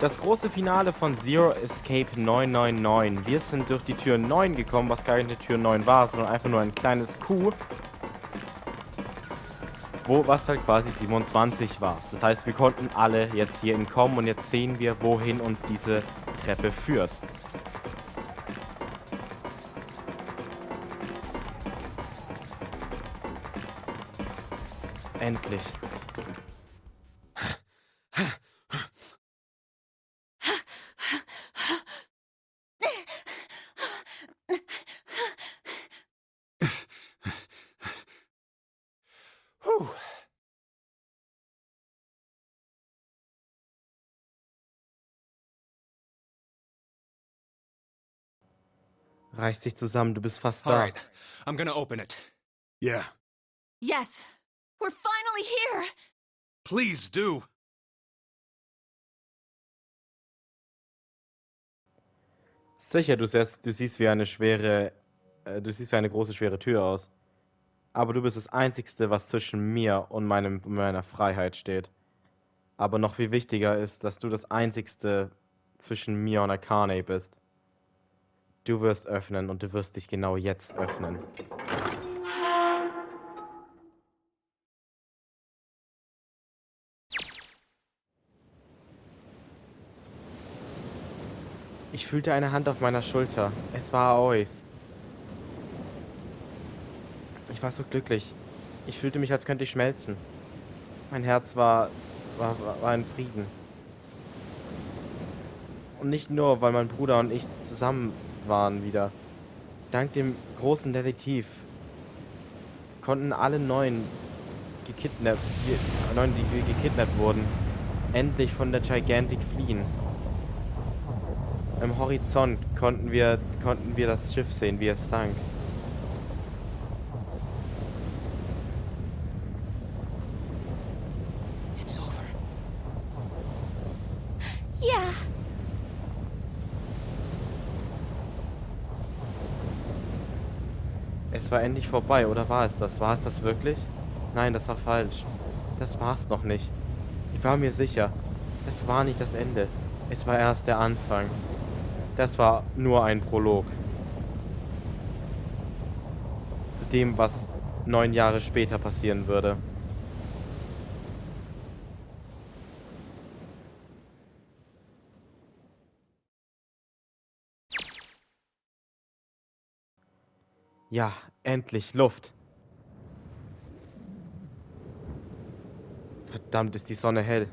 Das große Finale von Zero Escape 999. Wir sind durch die Tür 9 gekommen, was gar nicht eine Tür 9 war, sondern einfach nur ein kleines Q. Wo, was halt quasi 27 war. Das heißt, wir konnten alle jetzt hier entkommen und jetzt sehen wir, wohin uns diese Treppe führt. Endlich. Reiß dich zusammen, du bist fast All da. right, I'm gonna open it. Yeah, Yes, we're finally here. please do. Sicher, du siehst, du siehst wie eine schwere, äh, du siehst wie eine große, schwere Tür aus. Aber du bist das Einzigste, was zwischen mir und meinem, meiner Freiheit steht. Aber noch viel wichtiger ist, dass du das Einzigste zwischen mir und Akane bist. Du wirst öffnen und du wirst dich genau jetzt öffnen. Ich fühlte eine Hand auf meiner Schulter. Es war Aois. Ich war so glücklich. Ich fühlte mich, als könnte ich schmelzen. Mein Herz war, war, war- in Frieden. Und nicht nur, weil mein Bruder und ich zusammen waren wieder. Dank dem großen Detektiv konnten alle neun gekidnappt, die neun, die gekidnappt wurden, endlich von der Gigantic fliehen. Im Horizont konnten wir, konnten wir das Schiff sehen, wie es sank. Es war endlich vorbei, oder war es das? War es das wirklich? Nein, das war falsch. Das war's noch nicht. Ich war mir sicher. Das war nicht das Ende. Es war erst der Anfang. Das war nur ein Prolog. Zu dem, was neun Jahre später passieren würde. Ja, endlich Luft. Verdammt, ist die Sonne hell.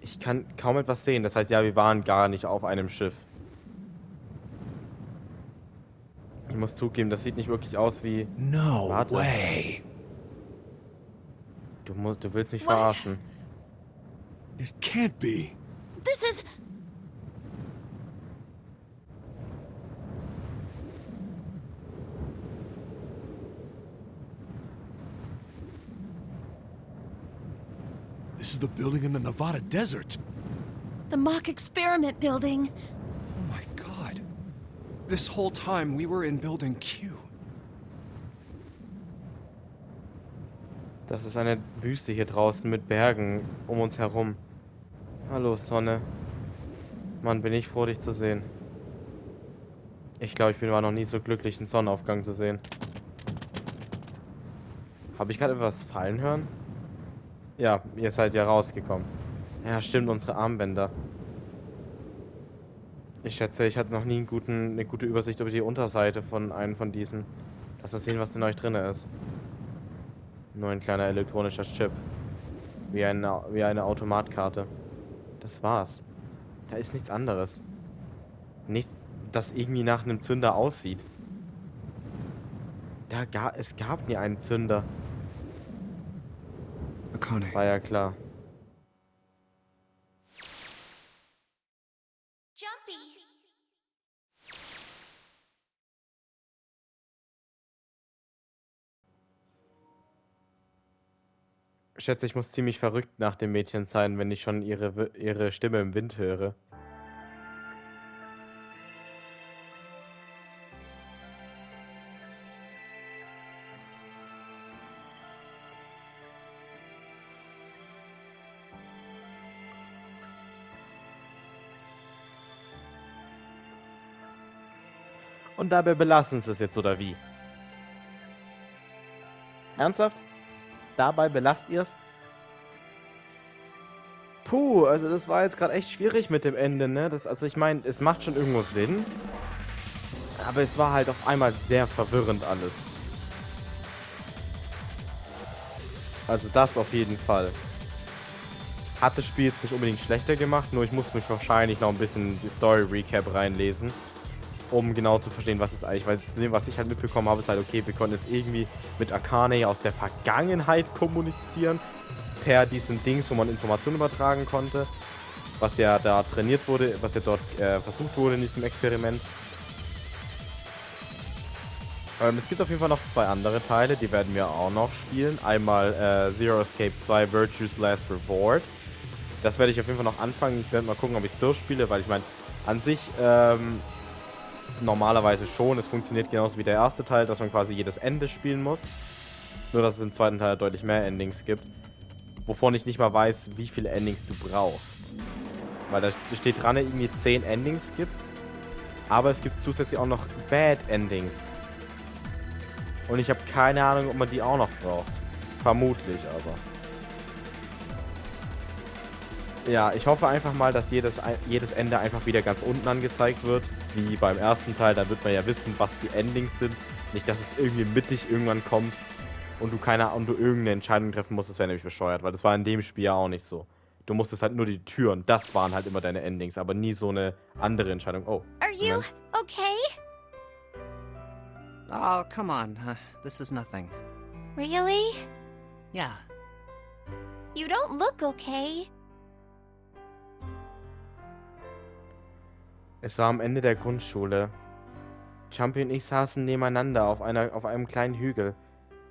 Ich kann kaum etwas sehen. Das heißt, ja, wir waren gar nicht auf einem Schiff. Ich muss zugeben, das sieht nicht wirklich aus wie... No Warte. way. Du, musst, du willst mich What? verarschen. It can't be. This is. This is the building in the Nevada desert. The mock experiment building. Oh my god. This whole time we were in Building Q. Das ist eine Wüste hier draußen mit Bergen um uns herum. Hallo, Sonne. Mann, bin ich froh, dich zu sehen. Ich glaube, ich bin war noch nie so glücklich, einen Sonnenaufgang zu sehen. Habe ich gerade etwas fallen hören? Ja, ihr seid ja rausgekommen. Ja, stimmt, unsere Armbänder. Ich schätze, ich hatte noch nie guten, eine gute Übersicht über die Unterseite von einem von diesen. Lass mal sehen, was in euch drin ist. Nur ein kleiner elektronischer Chip. Wie eine, wie eine Automatkarte. Das war's. Da ist nichts anderes. Nichts, das irgendwie nach einem Zünder aussieht. Da ga, es gab nie einen Zünder. Akane. War ja klar. Ich schätze, ich muss ziemlich verrückt nach dem Mädchen sein, wenn ich schon ihre, ihre Stimme im Wind höre. Und dabei belassen sie es jetzt, oder wie? Ernsthaft? Dabei belasst ihr es? Puh, also das war jetzt gerade echt schwierig mit dem Ende, ne? Das, also ich meine, es macht schon irgendwo Sinn. Aber es war halt auf einmal sehr verwirrend alles. Also das auf jeden Fall. Hat das Spiel jetzt nicht unbedingt schlechter gemacht, nur ich muss mich wahrscheinlich noch ein bisschen die Story-Recap reinlesen, um genau zu verstehen, was es eigentlich, weil zu dem, was ich halt mitbekommen habe, ist halt, okay, wir konnten jetzt irgendwie mit Akane aus der Vergangenheit kommunizieren, per diesen Dings, wo man Informationen übertragen konnte, was ja da trainiert wurde, was ja dort äh, versucht wurde in diesem Experiment. Ähm, es gibt auf jeden Fall noch zwei andere Teile, die werden wir auch noch spielen. Einmal äh, Zero Escape 2 Virtue's Last Reward. Das werde ich auf jeden Fall noch anfangen. Ich werde mal gucken, ob ich es durchspiele, weil ich meine, an sich ähm, normalerweise schon. Es funktioniert genauso wie der erste Teil, dass man quasi jedes Ende spielen muss. Nur, dass es im zweiten Teil deutlich mehr Endings gibt. Wovon ich nicht mal weiß, wie viele Endings du brauchst. Weil da steht dran, irgendwie 10 Endings gibt's. Aber es gibt zusätzlich auch noch Bad Endings. Und ich habe keine Ahnung, ob man die auch noch braucht. Vermutlich aber. Ja, ich hoffe einfach mal, dass jedes, jedes Ende einfach wieder ganz unten angezeigt wird. Wie beim ersten Teil, dann wird man ja wissen, was die Endings sind. Nicht, dass es irgendwie mittig irgendwann kommt und du keine und du irgendeine Entscheidung treffen musst, das wäre nämlich bescheuert, weil das war in dem Spiel ja auch nicht so. Du musstest halt nur die Türen, das waren halt immer deine Endings, aber nie so eine andere Entscheidung. Oh. Are you okay? Oh, come on. Uh, this is nothing. Really? Yeah. You don't look okay. Es war am Ende der Grundschule. Jumpy und ich saßen nebeneinander auf, einer, auf einem kleinen Hügel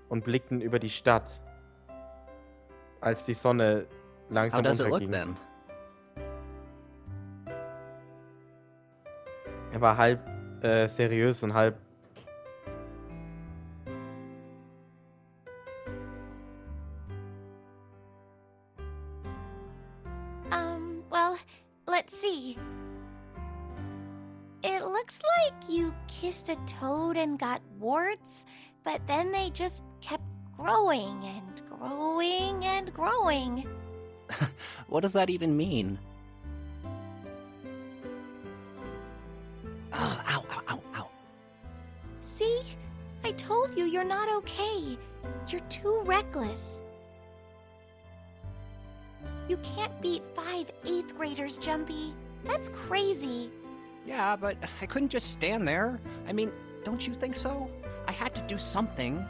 und blickten über die Stadt, als die Sonne How langsam does it look unterging. then? Er war halb äh, seriös und halb got warts, but then they just kept growing and growing and growing. What does that even mean? Oh, ow, ow, ow, ow. See? I told you you're not okay. You're too reckless. You can't beat five eighth graders, Jumpy. That's crazy. Yeah, but I couldn't just stand there. I mean, don't you think so? I had to do something.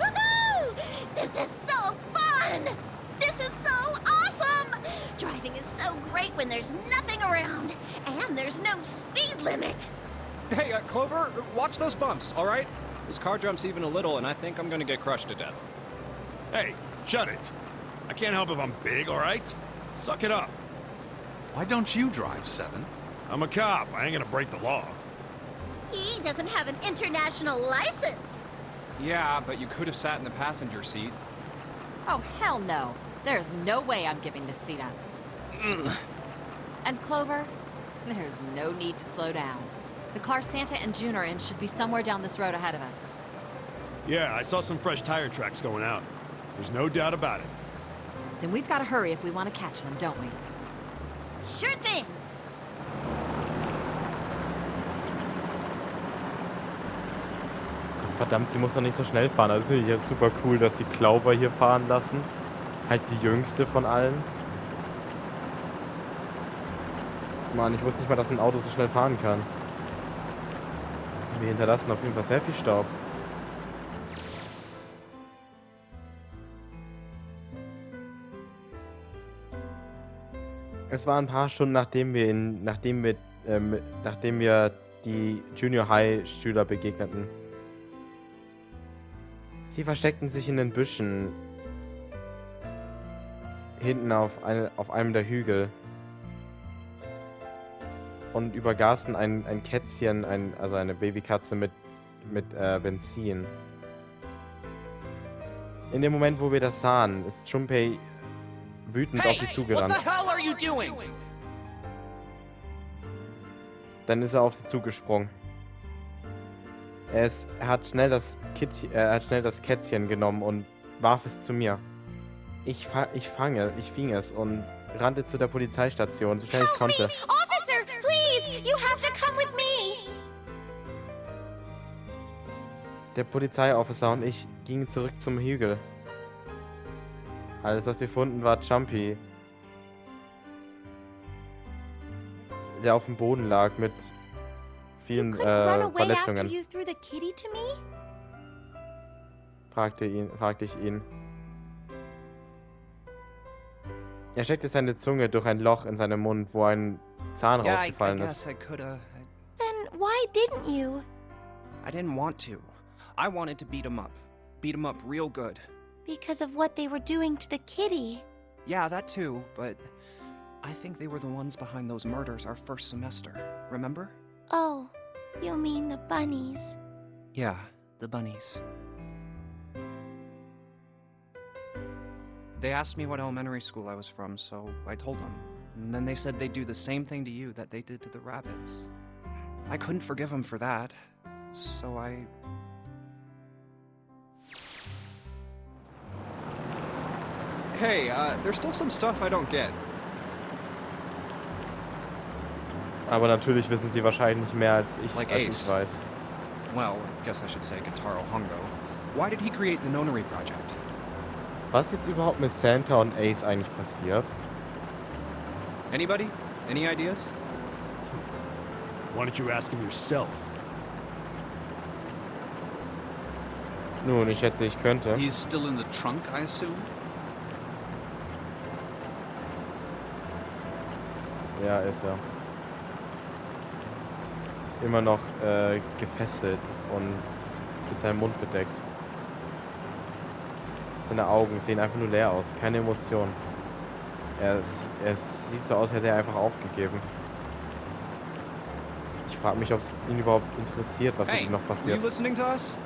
Woohoo! This is so fun! This is so awesome! Driving is so great when there's nothing around, and there's no speed limit. Hey, uh, Clover, watch those bumps, all right? This car jumps even a little, and I think I'm gonna get crushed to death. Hey, shut it. I can't help if I'm big, all right? Suck it up. Why don't you drive, Seven? I'm a cop. I ain't gonna break the law. He doesn't have an international license. Yeah, but you could have sat in the passenger seat. Oh, hell no. There's no way I'm giving this seat up. and Clover, there's no need to slow down. The car Santa and June are in should be somewhere down this road ahead of us. Yeah, I saw some fresh tire tracks going out. There's no doubt about it. Then we've got to hurry if we want to catch them, don't we? Sure thing. Verdammt, sie muss doch nicht so schnell fahren. Also finde ich jetzt super cool, dass die Clover hier fahren lassen. Halt die jüngste von allen. Mann, ich wusste nicht mal, dass ein Auto so schnell fahren kann. Wir hinterlassen auf jeden Fall sehr viel Staub. Es war ein paar Stunden, nachdem wir in, nachdem wir, ähm, nachdem wir die Junior High Schüler begegneten. Sie versteckten sich in den Büschen hinten auf, eine, auf einem der Hügel und übergaßen ein, ein Kätzchen, ein, also eine Babykatze mit, mit äh, Benzin. In dem Moment, wo wir das sahen, ist Junpei wütend auf sie zugerannt. you doing? Dann ist er auf sie zugesprungen. Er, ist, er, hat schnell das Kittchen, äh, er hat schnell das Kätzchen genommen und warf es zu mir. Ich, fa ich fange, ich fing es und rannte zu der Polizeistation, so schnell ich konnte. Officer, please! You have to come with me! Der Polizeiofficer und ich gingen zurück zum Hügel. Alles, was wir gefunden, war Jumpy. Der auf dem Boden lag mit You vielen äh, Verletzungen. you threw the kitty to me? fragte, ihn, fragte ich ihn. Er steckte seine Zunge durch ein Loch in seinem Mund, wo ein Zahn Yeah, I, I rausgefallen guess ist. I coulda. I, Then why didn't you? I didn't want to. I wanted to beat him up. Beat him up real good. Because of what they were doing to the kitty. Yeah, that too, but I think they were the ones behind those murders our first semester. Remember? Oh, you mean the bunnies. Yeah, the bunnies. They asked me what elementary school I was from, so I told them. And then they said they'd do the same thing to you that they did to the rabbits. I couldn't forgive them for that, so I. Hey, uh, there's still some stuff I don't get. Aber natürlich wissen sie wahrscheinlich mehr als ich, Like als ich weiß. Well, I guess I should say Guitaro Hongo. Why did he create the Nonary Project? Was jetzt überhaupt mit Santa und Ace eigentlich passiert? Anybody? Any ideas? Why don't you ask him yourself? Nun, ich schätze, ich könnte. He's still in the trunk, I assume? Ja, ist er. Immer noch äh, gefesselt und mit seinem Mund bedeckt. Seine Augen sehen einfach nur leer aus, keine Emotion. Er, s- er sieht so aus, hätte er einfach aufgegeben. Ich frage mich, ob es ihn überhaupt interessiert, was mit Hey, ihm noch passiert. listening to us?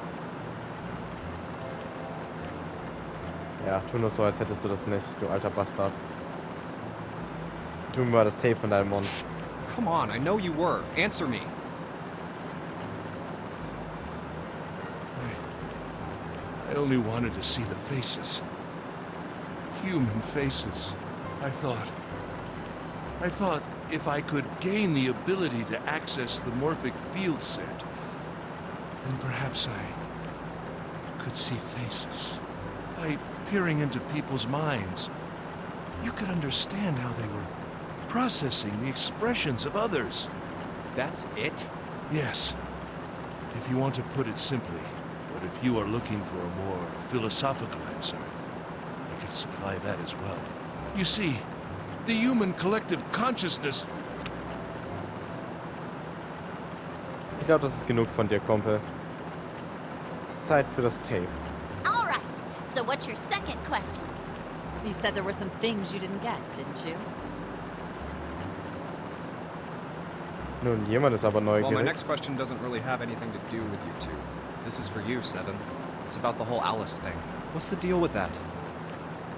Ja, tu nur so, als hättest du das nicht, du alter Bastard. Tu mir mal das Tape von deinem Mund. Come on, I know you were. Answer me. I only wanted to see the faces. Human faces. I thought. I thought if I could gain the ability to access the morphic field set, then perhaps I could see faces. By peering into people's minds, you could understand how they were processing the expressions of others. That's it? Yes. If you want to put it simply, but if you are looking for a more philosophical answer, I could supply that as well. You see, the human collective consciousness. Ich glaube, das ist genug von dir, Kumpel. Zeit für das Tape. All right. So what's your second question? You said there were some things you didn't get, didn't you? Nun, jemand ist aber Well, my next question doesn't really have anything to do with you two. This is for you, Seven. It's about the whole Alice thing. What's the deal with that?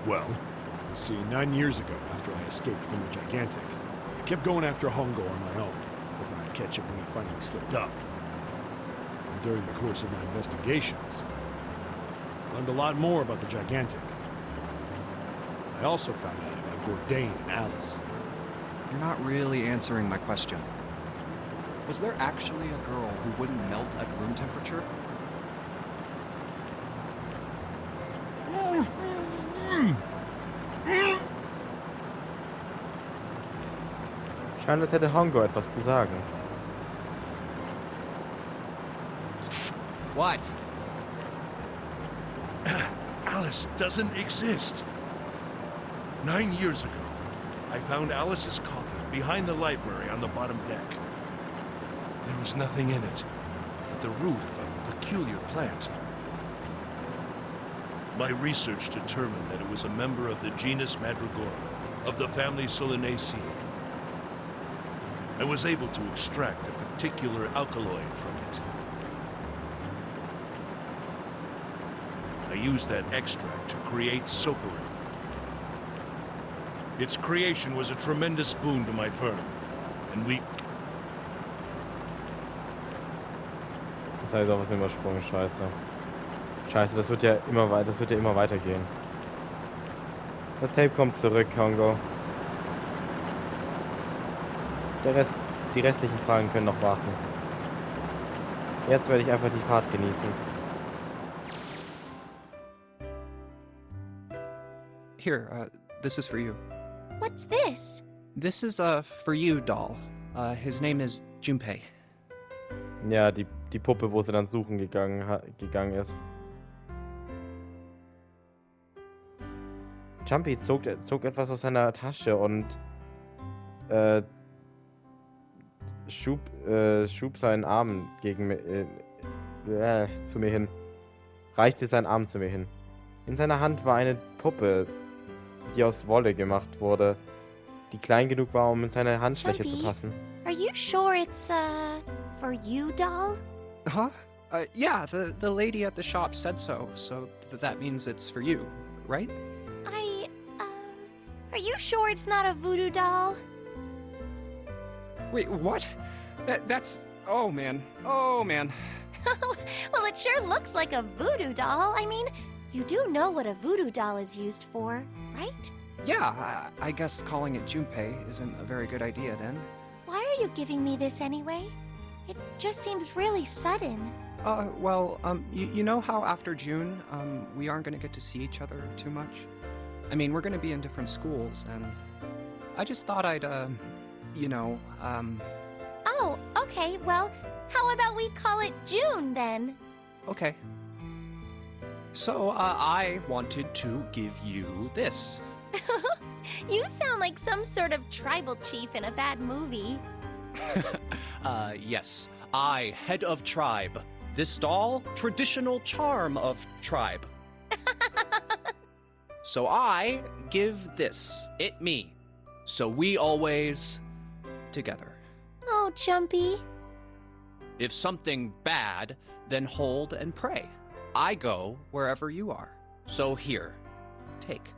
Well, you see, nine years ago, after I escaped from the Gigantic, I kept going after Hongo on my own, hoping I'd catch him when he finally slipped up. And during the course of my investigations, I learned a lot more about the Gigantic. I also found out about Bourdain and Alice. You're not really answering my question. Was there actually a girl who wouldn't melt at room temperature? Mm. Scheint, als hätte Hongo etwas zu sagen. What? Alice doesn't exist. Nine years ago, I found Alice's coffin behind the library on the bottom deck. There was nothing in it but the root of a peculiar plant. My research determined that it was a member of the genus Mandragora, of the family Solanaceae. I was able to extract a particular alkaloid from it. I used that extract to create Soperin. Its creation was a tremendous boon to my firm, and we Das heißt auch was übersprungen, scheiße. Scheiße, das wird ja immer weiter, das wird ja immer weitergehen. Das Tape kommt zurück, Kongo. Der Rest, die restlichen Fragen können noch warten. Jetzt werde ich einfach die Fahrt genießen. Here, uh, this is for you. What's this? This is a for you doll. Uh, his name is Junpei. Ja, die, die Puppe, wo sie dann suchen gegangen, gegangen ist. Jumpy zog, zog etwas aus seiner Tasche und äh, schub, äh, schub seinen Arm gegen äh, äh, zu mir hin. Reichte seinen Arm zu mir hin. In seiner Hand war eine Puppe, die aus Wolle gemacht wurde, die klein genug war, um in seine Handfläche zu passen. Are you sure it's, uh, for you, doll? Huh? Uh, yeah, the, the lady at the shop said so, so th- that means it's for you, right? I, um, are you sure it's not a voodoo doll? Wait, what? That that's oh man. Oh man. well, it sure looks like a voodoo doll. I mean, you do know what a voodoo doll is used for, right? Yeah, I, I guess calling it Junpei isn't a very good idea then. Why are you giving me this anyway? It just seems really sudden. Uh, well, um, you, you know how after June, um, we aren't gonna get to see each other too much? I mean, we're gonna be in different schools, and I just thought I'd, uh, you know, um, Oh, okay, well, how about we call it June then? okay. So, uh, I wanted to give you this. You sound like some sort of tribal chief in a bad movie. uh, yes, I, head of tribe. This doll, traditional charm of tribe. so I give this, it me. So we always together. Oh, Jumpy. If something bad, then hold and pray. I go wherever you are. So here, take.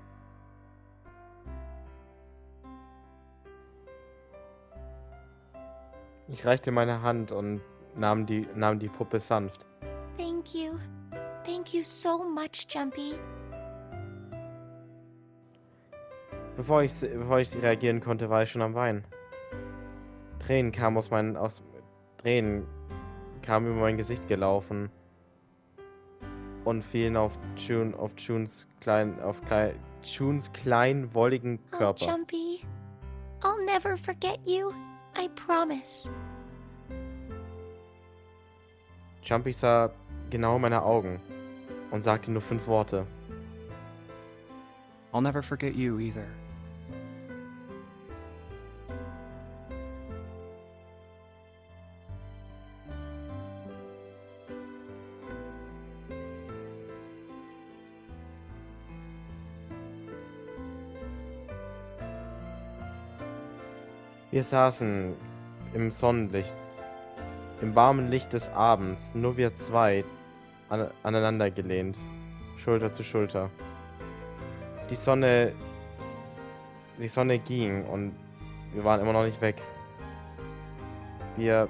Ich reichte meine Hand und nahm die, nahm die Puppe sanft. Thank you. Thank you so much, Jumpy. Bevor ich, bevor ich reagieren konnte, war ich schon am Weinen. Tränen kamen aus meinen, aus, Tränen kamen über mein Gesicht gelaufen und fielen auf June, auf Junes klein, auf klein, Junes kleinen, wolligen Oh, Körper. Jumpy. I'll never forget you. I promise. Jumpy sah genau in meine Augen und sagte nur fünf Worte. I'll never forget you either. Wir saßen im Sonnenlicht, im warmen Licht des Abends, nur wir zwei an, aneinander gelehnt, Schulter zu Schulter. Die Sonne, die Sonne ging und wir waren immer noch nicht weg. Wir,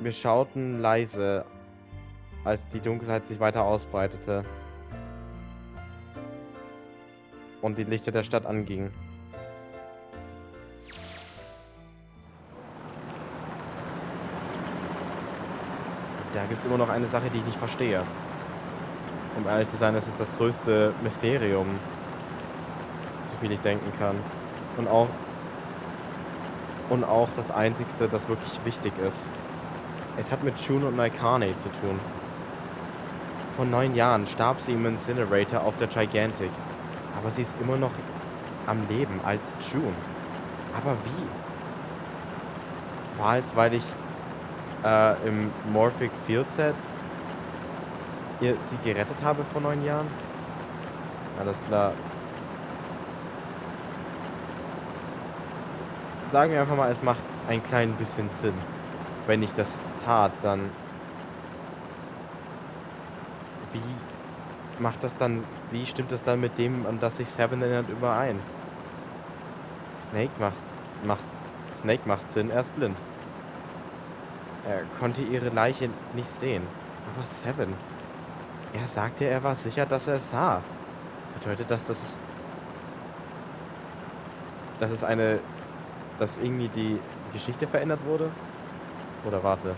wir schauten leise, als die Dunkelheit sich weiter ausbreitete und die Lichter der Stadt angingen. Da gibt es immer noch eine Sache, die ich nicht verstehe. Um ehrlich zu sein, das ist das größte Mysterium, so viel ich denken kann. Und auch und auch das einzigste, das wirklich wichtig ist. Es hat mit June und Naikane zu tun. Vor neun Jahren starb sie im Incinerator auf der Gigantic. Aber sie ist immer noch am Leben als June. Aber wie? War es, weil ich äh, im Morphic Field Set ihr sie gerettet habe vor neun Jahren? Alles klar. Sagen wir einfach mal, es macht ein klein bisschen Sinn. Wenn ich das tat, dann... Wie macht das dann... Wie stimmt das dann mit dem, an das sich Seven erinnert, überein? Snake macht... macht... Snake macht Sinn, er ist blind. Er konnte ihre Leiche nicht sehen. Aber Seven... Er sagte, er war sicher, dass er es sah. Bedeutet das, dass es... Dass es eine... Dass irgendwie die Geschichte verändert wurde? Oder warte.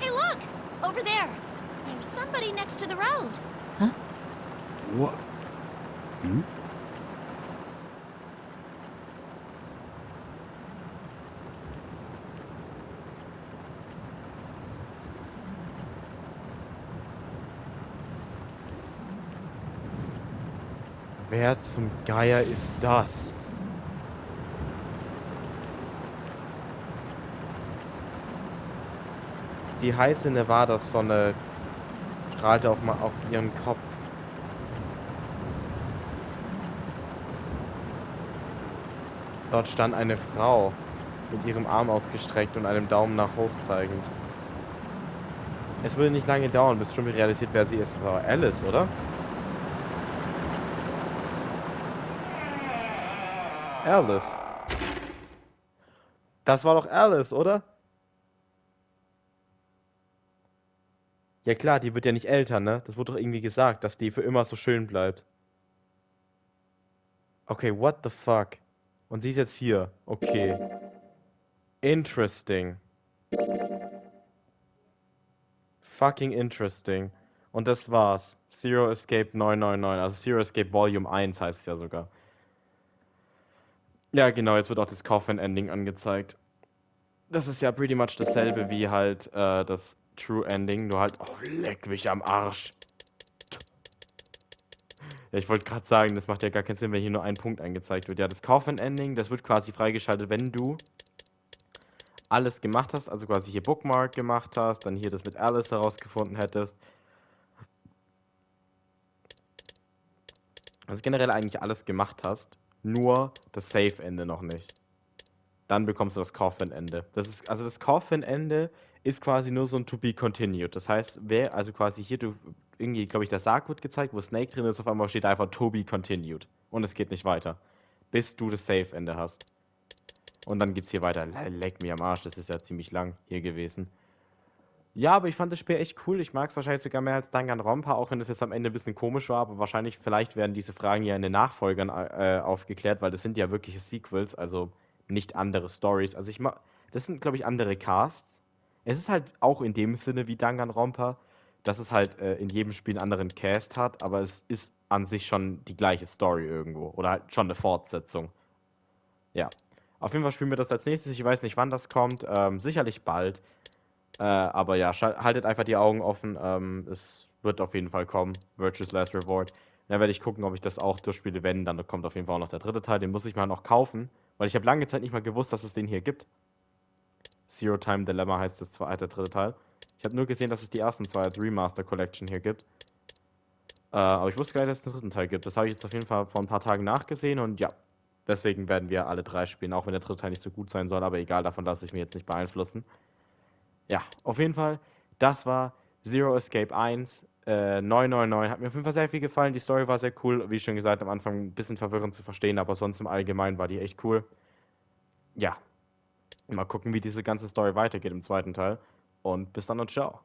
Hey, look! Over there! There's somebody next to the road. What? Hmm? Wer zum Geier ist das? Die heiße Nevada-Sonne strahlte auf, auf ihren Kopf. Dort stand eine Frau mit ihrem Arm ausgestreckt und einem Daumen nach hoch zeigend. Es würde nicht lange dauern, bis Trimmy realisiert, wer sie ist. Das war Alice, oder? Alice. Das war doch Alice, oder? Ja klar, die wird ja nicht älter, ne? Das wurde doch irgendwie gesagt, dass die für immer so schön bleibt. Okay, what the fuck? Und sie ist jetzt hier. Okay. Interesting. Fucking interesting. Und das war's. Zero Escape 999. Also Zero Escape Volume 1 heißt es ja sogar. Ja, genau, jetzt wird auch das Coffin-Ending angezeigt. Das ist ja pretty much dasselbe wie halt äh, das True Ending, nur halt. Oh, leck mich am Arsch. Ja, ich wollte gerade sagen, das macht ja gar keinen Sinn, wenn hier nur ein Punkt angezeigt wird. Ja, das Coffin-Ending, das wird quasi freigeschaltet, wenn du alles gemacht hast, also quasi hier Bookmark gemacht hast, dann hier das mit Alice herausgefunden hättest. Also generell eigentlich alles gemacht hast, nur das Save-Ende noch nicht. Dann bekommst du das Coffin-Ende. Also das Coffin-Ende ist quasi nur so ein To Be Continued. Das heißt, wer, also quasi hier, du, irgendwie, glaube ich, der Sarg wird gezeigt, wo Snake drin ist, auf einmal steht einfach To Be Continued. Und es geht nicht weiter. Bis du das Save-Ende hast. Und dann geht's hier weiter. Le- Leck mir am Arsch, das ist ja ziemlich lang hier gewesen. Ja, aber ich fand das Spiel echt cool. Ich mag es wahrscheinlich sogar mehr als Danganronpa, auch wenn es jetzt am Ende ein bisschen komisch war. Aber wahrscheinlich, vielleicht werden diese Fragen ja in den Nachfolgern äh, aufgeklärt, weil das sind ja wirkliche Sequels, also nicht andere Stories. Also ich mag, das sind, glaube ich, andere Casts. Es ist halt auch in dem Sinne wie Danganronpa, dass es halt äh, in jedem Spiel einen anderen Cast hat, aber es ist an sich schon die gleiche Story irgendwo. Oder halt schon eine Fortsetzung. Ja. Auf jeden Fall spielen wir das als nächstes. Ich weiß nicht, wann das kommt. Ähm, sicherlich bald. Äh, aber ja, haltet einfach die Augen offen. Ähm, es wird auf jeden Fall kommen. Virtuous Last Reward. Dann werde ich gucken, ob ich das auch durchspiele. Wenn, dann kommt auf jeden Fall auch noch der dritte Teil. Den muss ich mal noch kaufen, weil ich habe lange Zeit nicht mal gewusst, dass es den hier gibt. Zero Time Dilemma heißt das zweite, dritte Teil. Ich habe nur gesehen, dass es die ersten zwei als Remaster Collection hier gibt. Äh, aber ich wusste gar nicht, dass es einen dritten Teil gibt. Das habe ich jetzt auf jeden Fall vor ein paar Tagen nachgesehen und ja, deswegen werden wir alle drei spielen, auch wenn der dritte Teil nicht so gut sein soll, aber egal, davon lasse ich mich jetzt nicht beeinflussen. Ja, auf jeden Fall, das war Zero Escape 1. Äh, 999 hat mir auf jeden Fall sehr viel gefallen. Die Story war sehr cool. Wie schon gesagt, am Anfang ein bisschen verwirrend zu verstehen, aber sonst im Allgemeinen war die echt cool. Ja. Mal gucken, wie diese ganze Story weitergeht im zweiten Teil. Und bis dann und ciao.